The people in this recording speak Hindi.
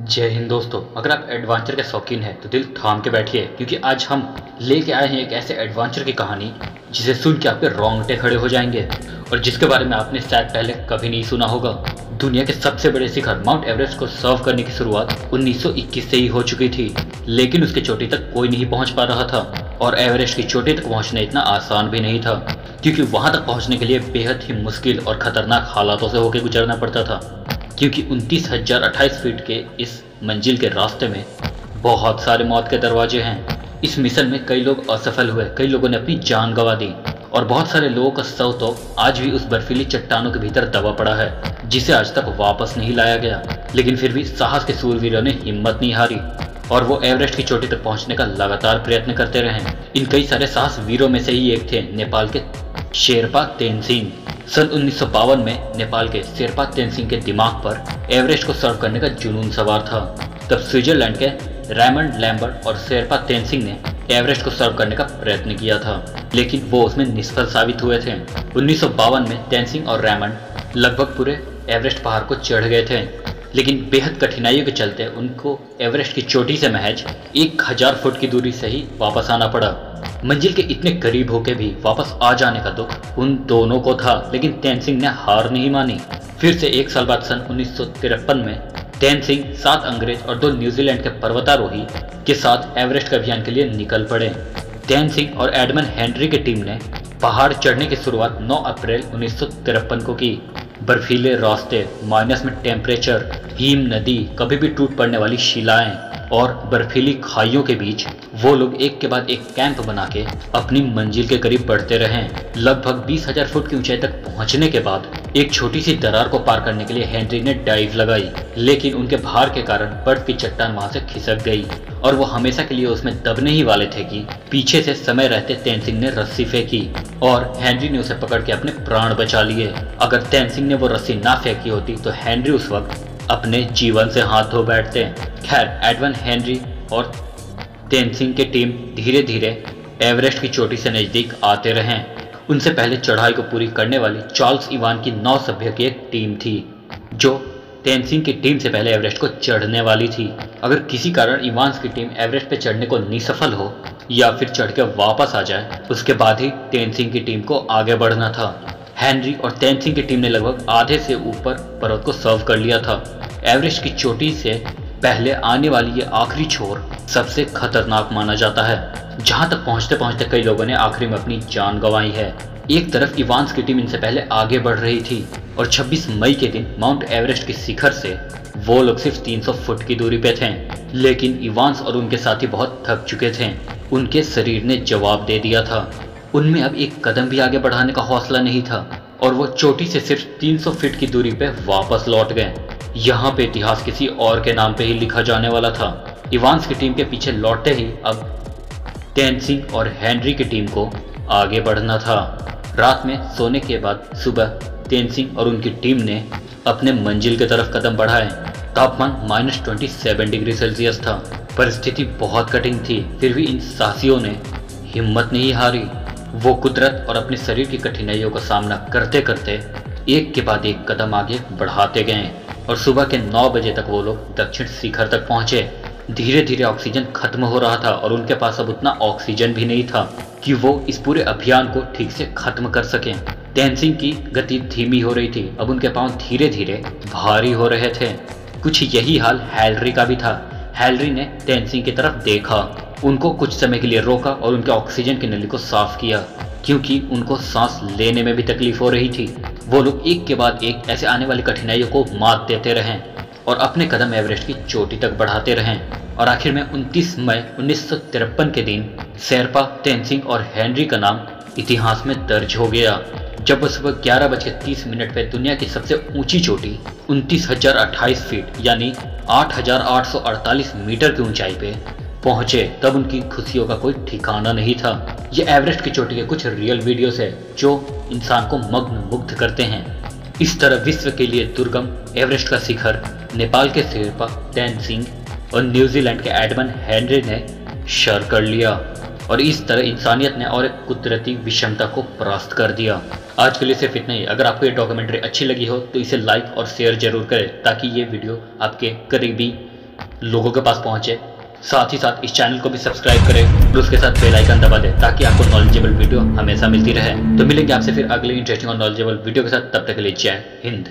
जय हिंद दोस्तों, अगर आप एडवेंचर के शौकीन हैं तो दिल थाम के बैठिए, क्योंकि आज हम लेके आए हैं एक ऐसे एडवेंचर की कहानी, जिसे सुन के आपके रोंगटे खड़े हो जाएँगे, और जिसके बारे में आपने शायद पहले कभी नहीं सुना होगा। दुनिया के सबसे बड़े शिखर माउंट एवरेस्ट को सर्व करने की शुरुआत 1921 से ही हो चुकी थी, लेकिन उसकी चोटी तक कोई नहीं पहुँच पा रहा था, और एवरेस्ट की चोटी तक पहुँचना इतना आसान भी नहीं था, क्योंकि वहाँ तक पहुँचने के लिए बेहद ही मुश्किल और खतरनाक हालातों से होकर गुजरना पड़ता था। क्योंकि उनतीस हज़ार अट्ठाईस फीट के इस मंजिल के रास्ते में बहुत सारे मौत के दरवाजे हैं। इस मिशन में कई लोग असफल हुए, कई लोगों ने अपनी जान गंवा दी और बहुत सारे लोगों का शव तो आज भी उस बर्फीली चट्टानों के भीतर दबा पड़ा है, जिसे आज तक वापस नहीं लाया गया। लेकिन फिर भी साहस के सूरवीरों ने हिम्मत नहीं हारी और वो एवरेस्ट की चोटी तक पहुँचने का लगातार प्रयत्न करते रहे। इन कई सारे साहस वीरों में से ही एक थे, नेपाल के शेरपा तेनसिंह। सन उन्नीस सौ बावन में नेपाल के शेरपा तेनसिंह के दिमाग पर एवरेस्ट को सर्व करने का जुनून सवार था। तब स्विट्जरलैंड के रेमंड लैम्बर्ट और शेरपा तेनसिंह ने एवरेस्ट को सर्व करने का प्रयत्न किया था, लेकिन वो उसमें निष्फल साबित हुए थे। उन्नीस सौ बावन में तेनसिंह और रेमंड लगभग पूरे एवरेस्ट पहाड़ को चढ़ गए थे, लेकिन बेहद कठिनाइयों के चलते उनको एवरेस्ट की चोटी से महज एक हज़ार फुट की दूरी से ही वापस आना पड़ा। मंजिल के इतने करीब होके भी वापस आ जाने का दुख उन दोनों को था, लेकिन तैन सिंह ने हार नहीं मानी। फिर से एक साल बाद सन उन्नीस सौ तिरपन में तैन सिंह सात अंग्रेज़ और दो न्यूजीलैंड के पर्वतारोही के साथ एवरेस्ट के अभियान के लिए निकल पड़े। तैन सिंह और एडमन हेनरी की टीम ने पहाड़ चढ़ने की शुरुआत 9 अप्रैल उन्नीस सौ तिरपन को की। बर्फीले रास्ते, माइनस में टेम्परेचर हिम नदी, कभी भी टूट पड़ने वाली शिलाएँ और बर्फीली खाइयों के बीच वो लोग एक के बाद एक कैंप बना के अपनी मंजिल के करीब बढ़ते रहे। लगभग बीस हज़ार फुट की ऊंचाई तक पहुँचने के बाद एक छोटी सी दरार को पार करने के लिए हेनरी ने डाइव लगाई, लेकिन उनके भार के कारण बर्फ़ की चट्टान वहाँ से खिसक गई और वो हमेशा के लिए उसमें दबने ही वाले थे कि पीछे से समय रहते तैन सिंह ने रस्सी फेंकी और हेनरी ने उसे पकड़ के अपने प्राण बचा लिए। अगर तैन सिंह ने वो रस्सी ना फेंकी होती तो हेनरी उस वक्त अपने जीवन से हाथ धो बैठते हैं। खैर, एडवन हेनरी और तेनसिंह की टीम धीरे धीरे एवरेस्ट की चोटी से नज़दीक आते रहे उनसे पहले चढ़ाई को पूरी करने वाली चार्ल्स इवान की नौ सभ्य की एक टीम थी, जो तेनसिंह की टीम से पहले एवरेस्ट को चढ़ने वाली थी। अगर किसी कारण इवान्स की टीम एवरेस्ट पे चढ़ने को निसफल हो या फिर चढ़ के वापस आ जाए, उसके बाद ही तेनसिंह की टीम को आगे बढ़ना था। हेनरी और तेनसिंह की टीम ने लगभग आधे से ऊपर पर्वत को सर्व कर लिया था। एवरेस्ट की चोटी से पहले आने वाली ये आखिरी छोर सबसे खतरनाक माना जाता है। जहाँ तक पहुँचते पहुँचते कई लोगों ने आखिरी में अपनी जान गंवाई है। एक तरफ़ इवान्स की टीम इनसे पहले आगे बढ़ रही थी और 26 मई के दिन माउंट एवरेस्ट के शिखर से वो लोग सिर्फ़ 300 फुट की दूरी पे थे, लेकिन इवान्स और उनके साथी बहुत थक चुके थे। उनके शरीर ने जवाब दे दिया था। उनमें अब एक कदम भी आगे बढ़ाने का हौसला नहीं था और वो चोटी से सिर्फ़ 300 फीट की दूरी पे वापस लौट गए। यहाँ पे इतिहास किसी और के नाम पे ही लिखा जाने वाला था। इवान्स की टीम के पीछे लौटते ही अब टेंसिंग और हेनरी की टीम को आगे बढ़ना था। रात में सोने के बाद सुबह तेनसिंह और उनकी टीम ने अपने मंजिल की तरफ़ कदम बढ़ाए। तापमान minus twenty seven degree Celsius था। परिस्थिति बहुत कठिन थी, फिर भी इन साहसियों ने हिम्मत नहीं हारी। वो कुदरत और अपने शरीर की कठिनाइयों का सामना करते करते एक के बाद एक कदम आगे बढ़ाते गए और सुबह के नौ बजे तक वो लोग दक्षिण शिखर तक पहुँचे। धीरे धीरे ऑक्सीजन खत्म हो रहा था और उनके पास अब उतना ऑक्सीजन भी नहीं था कि वो इस पूरे अभियान को ठीक से खत्म कर सकें। तैनसिंह की गति धीमी हो रही थी। अब उनके पाँव धीरे धीरे भारी हो रहे थे। कुछ यही हाल हैलरी का भी था। हैलरी ने तैनसिंह की तरफ़ देखा। उनको कुछ समय के लिए रोका और उनके ऑक्सीजन की नली को साफ़ किया, क्योंकि उनको सांस लेने में भी तकलीफ़ हो रही थी। वो लोग एक के बाद एक ऐसे आने वाली कठिनाइयों को मात देते रहे और अपने कदम एवरेस्ट की चोटी तक बढ़ाते रहे। और आखिर में 29 मई उन्नीस सौ तिरपन के दिन शेरपा, तेनसिंह और हेनरी का नाम इतिहास में दर्ज हो गया, जब सुबह ग्यारह बज के तीस मिनट पर दुनिया की सबसे ऊँची चोटी उनतीस हज़ार अट्ठाईस फीट, यानी आठ हज़ार आठ सौ अड़तालीस मीटर की ऊंचाई पे पहुँचे, तब उनकी खुशियों का कोई ठिकाना नहीं था। ये एवरेस्ट की चोटी के कुछ रियल वीडियोस है, जो इंसान को मग्न मुग्ध करते हैं। इस तरह विश्व के लिए दुर्गम एवरेस्ट का शिखर, नेपाल के शेरपा टेन सिंह और न्यूजीलैंड के एडमन हेनरी ने शर कर लिया और इस तरह इंसानियत ने और एक कुदरती विषमता को परास्त कर दिया। आज के लिए सिर्फ़ इतना ही। अगर आपको ये डॉक्यूमेंट्री अच्छी लगी हो तो इसे लाइक और शेयर ज़रूर करें, ताकि ये वीडियो आपके करीबी लोगों के पास पहुँचे। साथ ही साथ इस चैनल को भी सब्सक्राइब करें और उसके साथ बेल आइकन दबा दें ताकि आपको नॉलेजेबल वीडियो हमेशा मिलती रहे। तो मिलेंगे आपसे फिर अगले इंटरेस्टिंग और नॉलेजेबल वीडियो के साथ। तब तक के लिए जय हिंद।